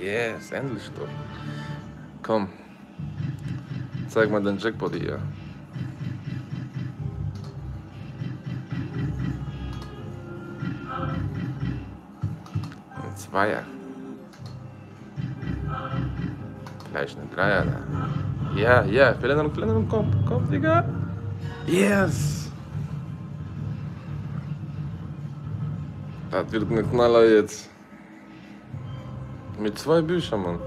Yes, endlich doch. Komm. Zeig mal den Jackpot hier. Ein Zweier. Vielleicht ein Dreier da. Ja, ja, Verlängerung, Verlängerung, komm, komm, Digga. Yes! Das wird ein Knaller jetzt. Mit zwei Büchern, Mann.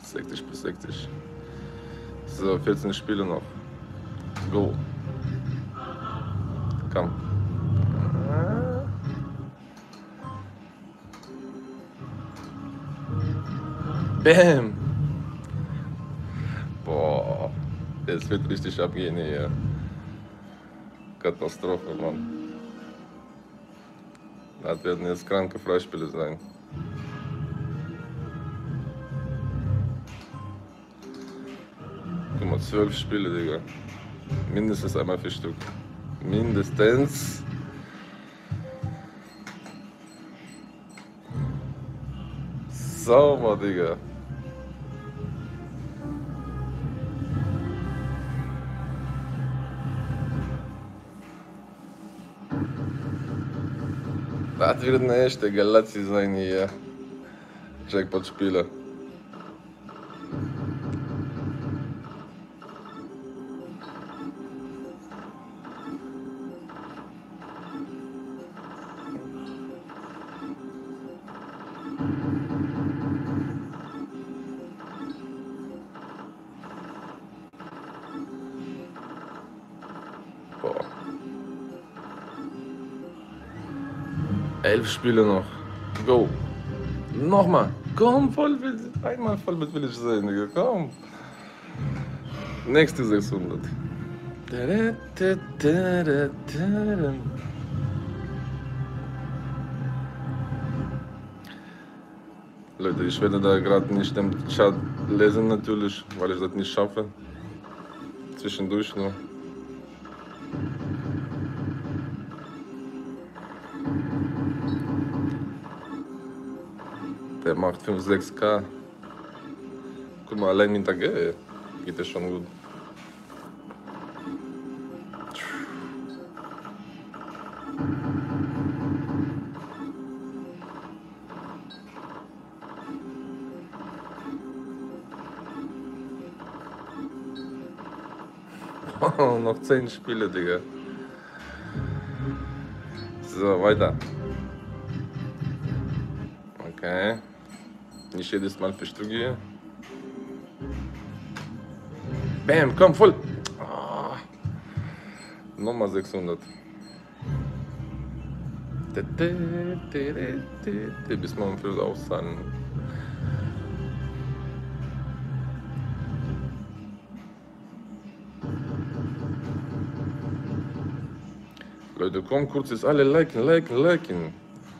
Sektisch bis sektisch. So, 14 Spiele noch. Go. Komm. Bam! Boah, es wird richtig abgehen hier. Katastrophe, Mann. Das werden jetzt kranke Freispiele sein. Guck mal, zwölf Spiele, Digga. Mindestens einmal vier Stück. Mindestens. Sauber, Digga. Das wird eine echte Galazzi sein hier. Elf Spiele noch. Go. Nochmal. Komm, voll will, einmal voll mit will ich Digga. Komm. Nächste 600. Leute, ich werde da gerade nicht im Chat lesen natürlich, weil ich das nicht schaffe. Zwischendurch nur. Der macht 5, 6K. Guck mal, allein mit der G geht es schon gut. Noch 10 Spiele, Digga. So, weiter. Okay. Nicht jedes Mal hier. Bam, komm, voll. Ah. Nochmal 600. Bis man für auszahlen. Leute, komm kurz jetzt alle liken, liken, liken.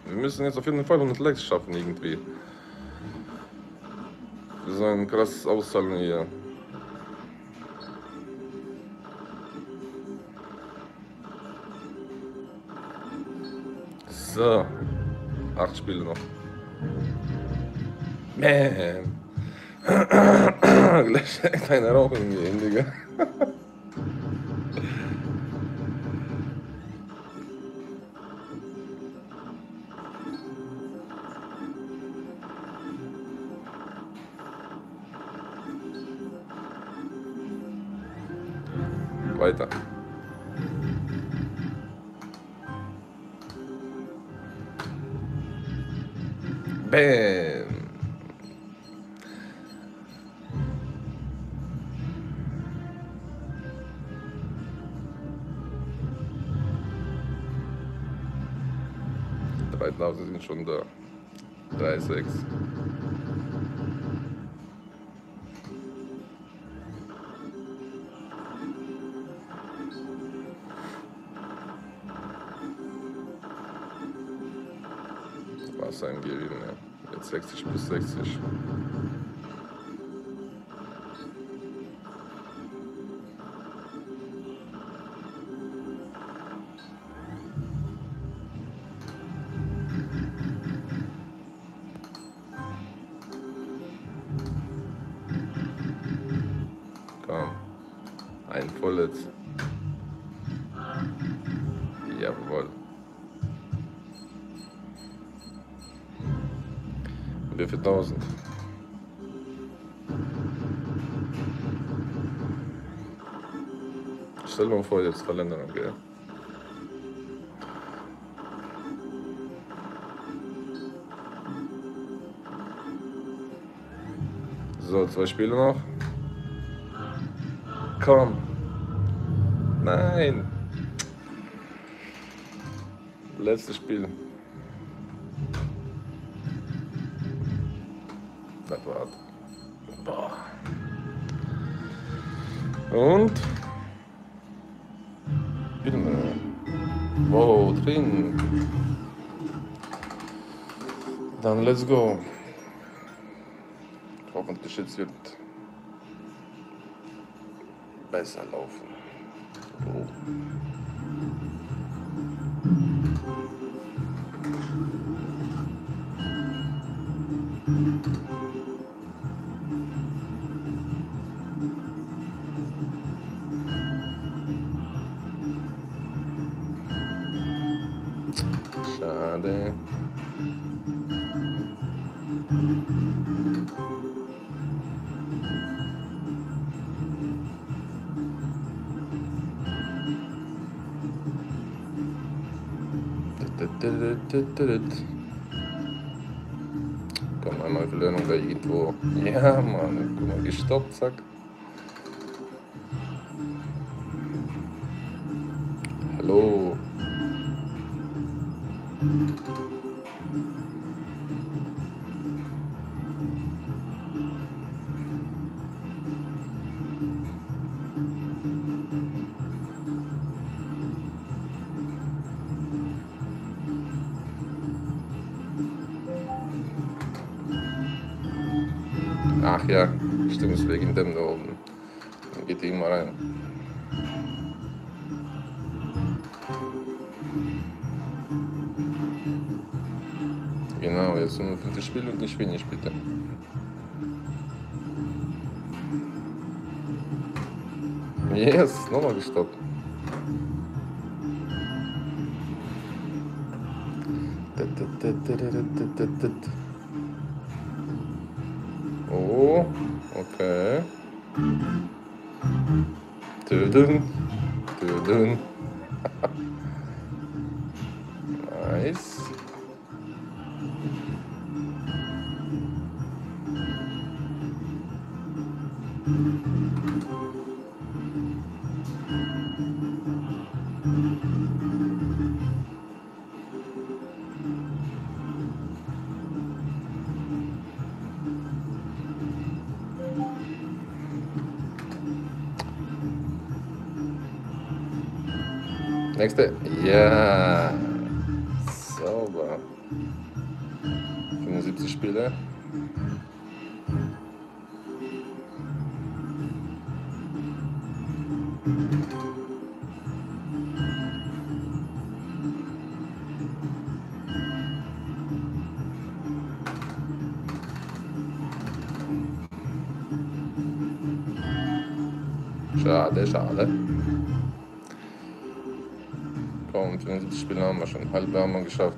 Wir müssen jetzt auf jeden Fall 100 Likes schaffen irgendwie. Wir sollen krass auszahlen hier. So. Acht Spiele noch. Man. Gleich kleine Rauchen gehen, Digga. Weiter. Bam. Dreitausend sind schon da. Drei, sechs. Wasser angeben. Ja. Jetzt 60 bis 60. Komm, ein volles. Jawohl. Wie viel tausend? Stell mal vor, jetzt Verlängerung, gell? So, zwei Spiele noch. Komm. Nein. Letztes Spiel. War's. Boah. Und? Filme. Wow, drin. Dann let's go. Hoffentlich jetzt wird besser laufen. So. Schade. Komm, einmal Verlängerung da irgendwo. Ja, Mann, guck mal, gestoppt, zack. Hallo. Ach ja, stimmt, ist wegen dem da oben. Dann geht die mal rein. Genau, jetzt nur fünftes Spiel und nicht wenig bitte. Yes, nochmal gestoppt. Oh, okay. Töten. Töten. nice. Nächste. Ja. Sauber. 75 Spiele. Schade, schade. Komm, 75 Spiele haben wir schon. Halbe haben wir geschafft.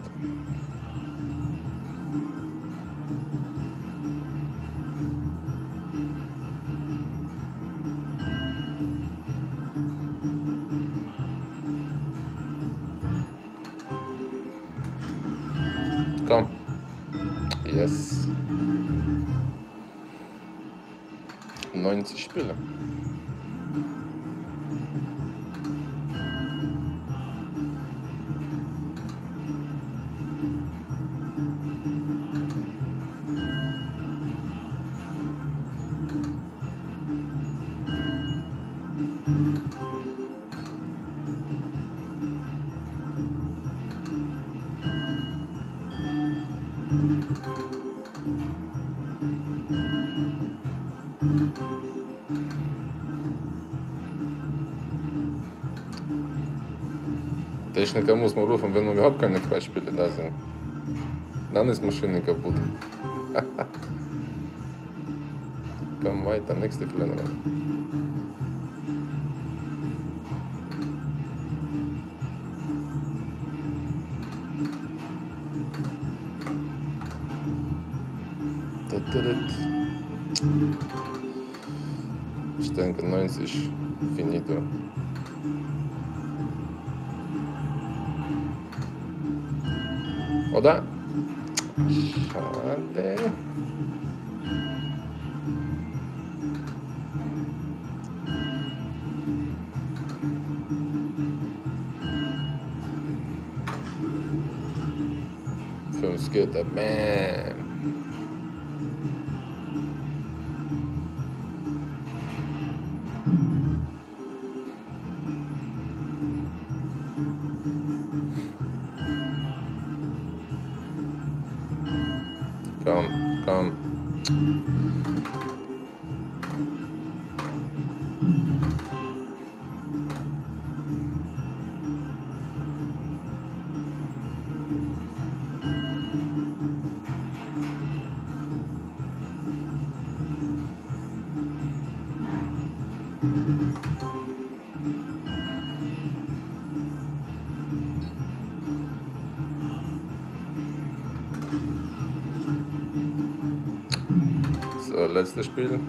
Komm. Yes. 90 Spiele. Та ж никому з Маруфом вином гапка не краще передати. Да не з машинника буде. Камай та не стеклянова. Та-та-та. Ich denke 90 finito. Oder? Schade. Fünf Skitter, man. Komm, komm. So, letztes Spiel.